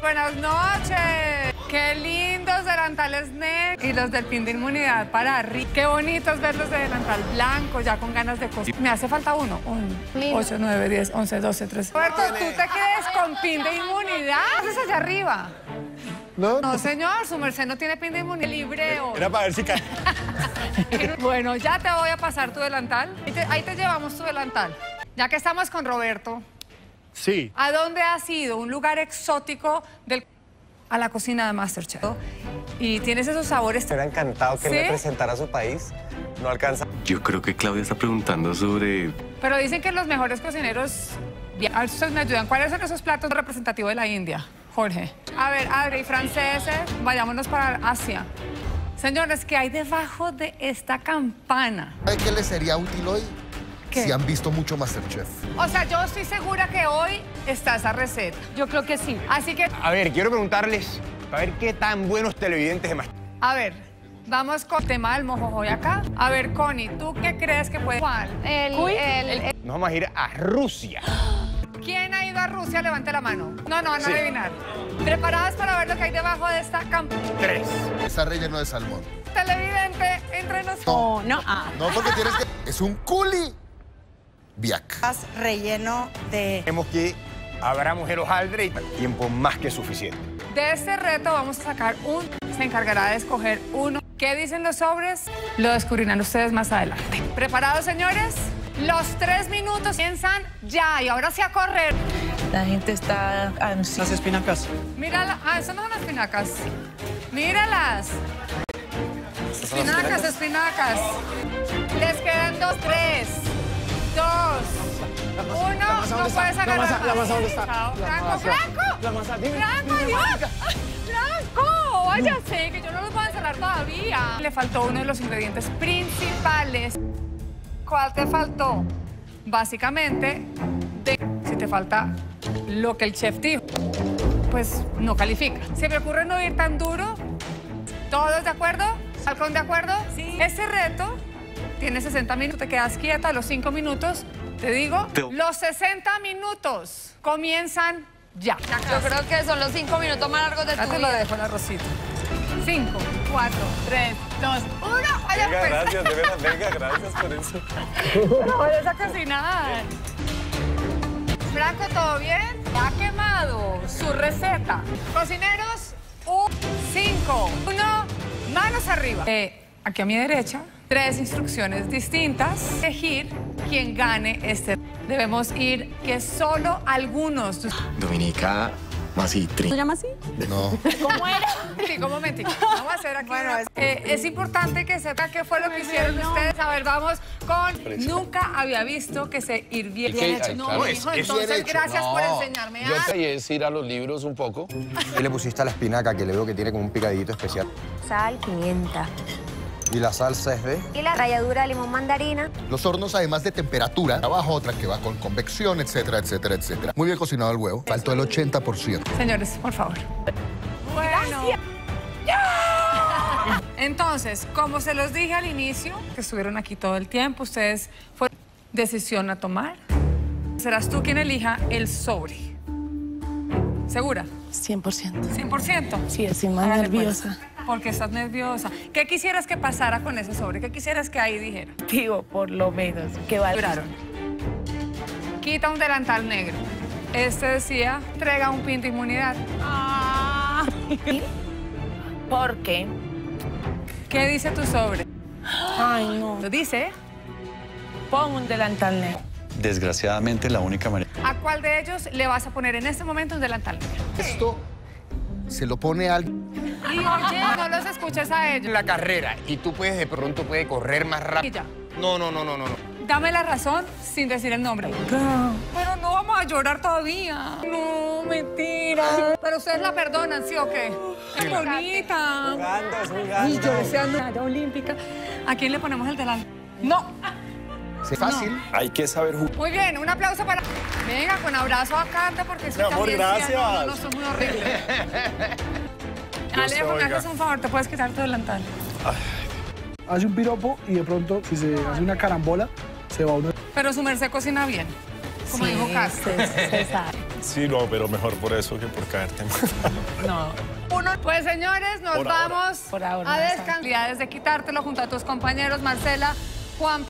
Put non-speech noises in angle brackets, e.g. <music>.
Buenas noches. Qué lindos delantales negros y los del pin de inmunidad para arriba. Qué bonitos verlos de delantal blanco, ya con ganas de cosas. Me hace falta uno. Un 8, 9, 10, 11, 12, 13. Roberto, ¿tú te quedes con pin de inmunidad? ¿Qué haces allá arriba? No, No, señor, su merced no tiene pin de inmunidad. Libreo. Era para ver si cae. <laughs> Bueno, ya te voy a pasar tu delantal. Ahí te, ahí te llevamos tu delantal. Ya que estamos con Roberto, Sí. ¿a dónde has ido? Un lugar exótico del... a la cocina de Masterchef. Y tienes esos sabores... Me hubiera encantado que ¿Sí? me presentara a su país. No alcanza. Yo creo que Claudia está preguntando sobre Pero dicen que los mejores cocineros... A ver si ustedes me ayudan. ¿Cuáles son esos platos representativos de la India? Jorge. A ver, Adri, franceses, vayámonos para Asia. Señores, ¿qué hay debajo de esta campana? ¿Sabe qué les sería útil hoy? ¿Qué? Si han visto mucho Masterchef. O sea, yo estoy segura que hoy está esa receta. Yo creo que sí. Así que, A ver, quiero preguntarles, para ver qué tan buenos televidentes de más. a ver, vamos con el tema del mojojoy acá. A ver, Connie, ¿tú qué crees que puede...? ¿Cuál? El, el- el- Nos vamos a ir a Rusia. ¿Quién ha ido a Rusia? Levante la mano. No, no, no adivinar. ¿Preparadas para ver lo que hay debajo de esta campana? Tres. Está relleno de salmón. Televidente, entre nosotros. Oh, no, ah. No, porque tienes que... Es un culi. Biac. relleno de... Tenemos que abramos el hojaldre y tiempo más que suficiente. De este reto vamos a sacar un... Se encargará de escoger uno. ¿Qué dicen los sobres? Lo descubrirán ustedes más adelante. ¿Preparados, señores? Los tres minutos piensan ya. Y ahora sí a correr. La gente está ansiosa. Las espinacas. Mírala. Ah, esas no son espinacas. Míralas. Espinacas, espinacas. Les quedan dos, tres, dos, uno. No puedes La agarrar masa, la masa, ¿dónde está? La masa. blanco. La masa, dime. Blanco, dime, Dios. Blanco, váyase, que yo no los voy a encerrar todavía. Le faltó uno de los ingredientes principales. ¿Cuál te faltó? Básicamente, de- si te falta lo que el chef dijo, pues no califica. ¿Se me ocurre no ir tan duro? ¿Todos de acuerdo? ¿Halcón de acuerdo? Sí. Este reto tiene 60 minutos, te quedas quieta a los 5 minutos. Te digo, Te- los 60 minutos comienzan ya. Yo creo que son los cinco minutos más largos de Ya tu te lo vida. dejo el arrocito. 5, 4, 3, 2, 1. Vaya Venga, pues. gracias, de verdad. Venga, <laughs> gracias por eso. No vayas a cocinar. Franco, ¿todo bien? Ha quemado su receta. Cocineros, un 5, 1, manos arriba. Eh, aquí a mi derecha, tres instrucciones distintas. Elegir quien gane este. Debemos ir que solo algunos. Dominica Masitri. llama así? No. ¿Cómo era? Sí, un momentico. Vamos a hacer aquí. una- Eh, es importante que sepa qué fue lo que hicieron ustedes. A ver, vamos con. Nunca había visto que se hirviera. Bien hecho. No, claro. hijo, entonces hecho. gracias por enseñarme. Yo Ah, te es ir a los libros un poco. ¿Qué le pusiste a la espinaca que le veo que tiene como un picadito especial? sal, pimienta Y la salsa es de. y la ralladura de limón mandarina. Los hornos, además de temperatura, abajo otra que va con convección, etcétera, etcétera, etcétera. Muy bien cocinado el huevo. Faltó el 80%. Señores, por favor. Bueno. Entonces, como se los dije al inicio, que estuvieron aquí todo el tiempo, ustedes fue decisión a tomar. Serás tú quien elija el sobre. ¿Segura? 100%. 100%. Sí, estoy más pues. Porque estás nerviosa. ¿Qué quisieras que pasara con ese sobre? ¿Qué quisieras que ahí dijera? Digo, por lo menos, que. Duraron. Quita un delantal negro. Este decía, entrega un pin de inmunidad. Ah. ¿Por qué? ¿Qué dice tu sobre? Ay, no. Lo dice. Pon un delantal negro. Desgraciadamente la única manera. ¿A cuál de ellos le vas a poner en este momento un delantal negro? Esto se lo pone al... Y oye, no los escuches a ellos. La carrera y tú puedes de pronto puedes correr más Y rápido. ya. No, no, no, no, no, no. Dame la razón sin decir el nombre. Pero no vamos a llorar todavía. No, mentira. Pero ustedes la perdonan, ¿sí o qué? Es bonita. Y yo deseando medalla olímpica. ¿A quién le ponemos el delantal? No. Es fácil. Hay que saber jugar. Muy bien, un aplauso para... Venga, con abrazo a Canta porque Mi amor, gracias. No, no, no, eso es horrible. Alejo, me haces un favor, ¿te puedes quitar tu delantal? Hace un piropo y de pronto, si se hace una carambola, se va uno. Pero su merced cocina bien. Como dijo Castro. se sabe. Sí, no, pero mejor por eso que por caerte. <laughs> No. Uno. Pues señores, nos Por ahora. vamos Por ahora, a descansar. de quitártelo junto a tus compañeros Marcela, Juan.